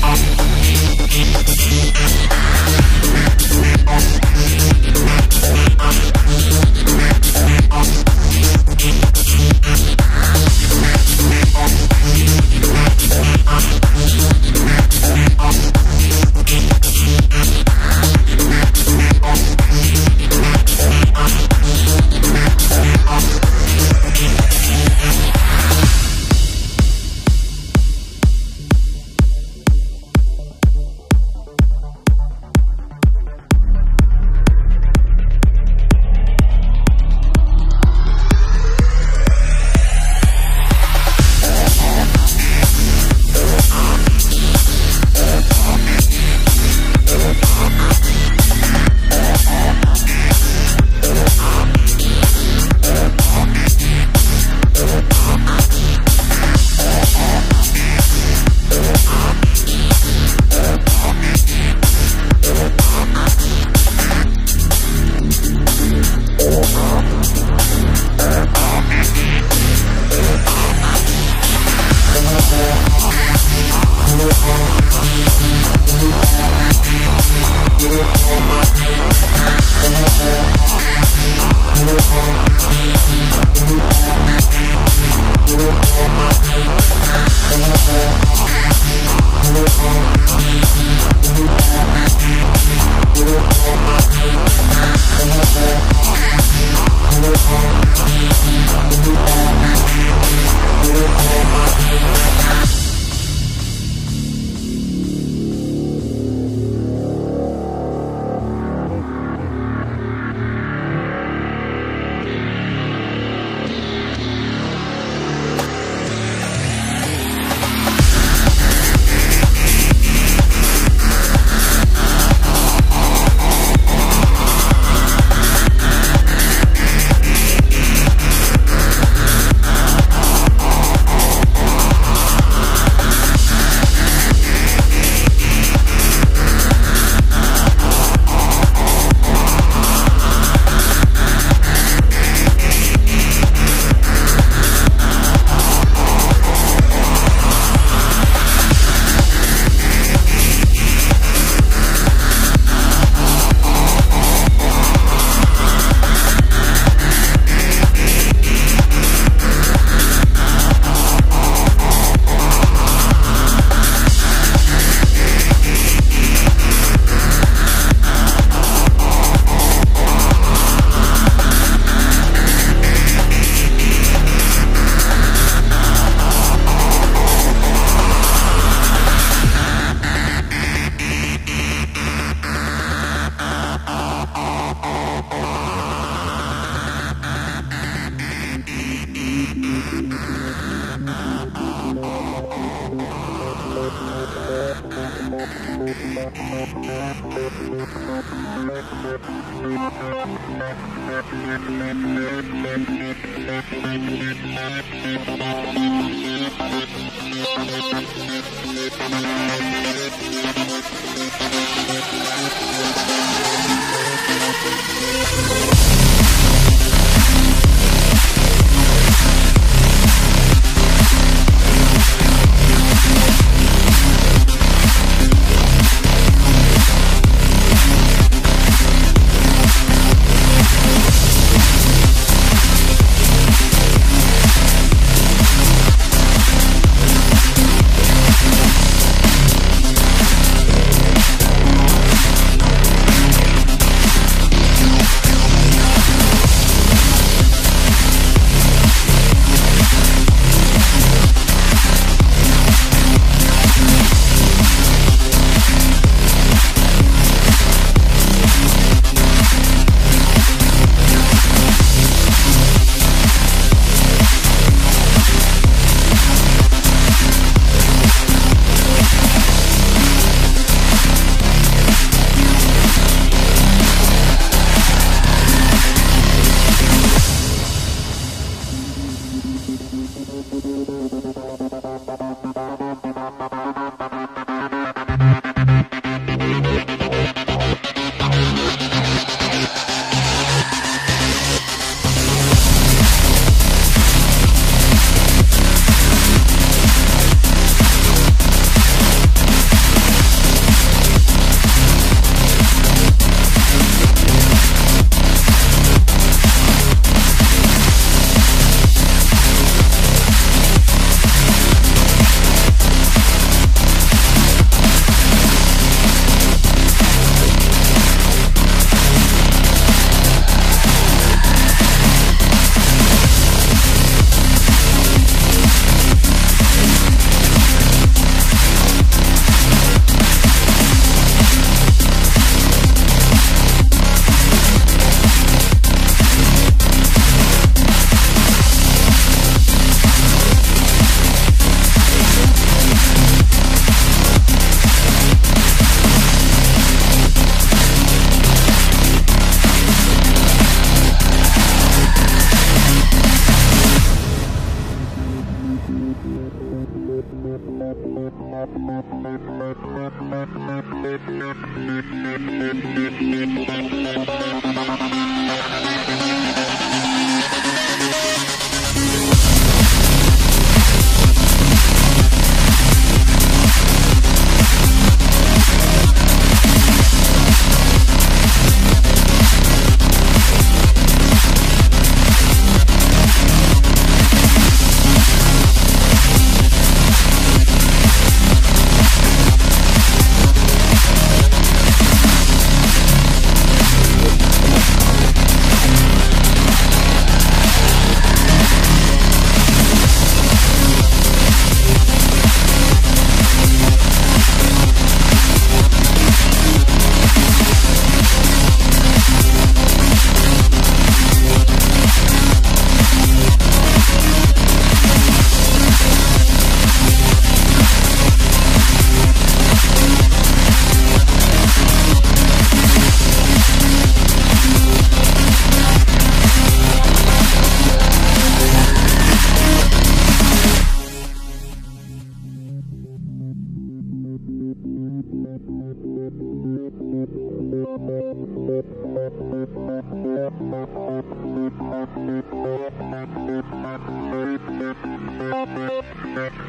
I'm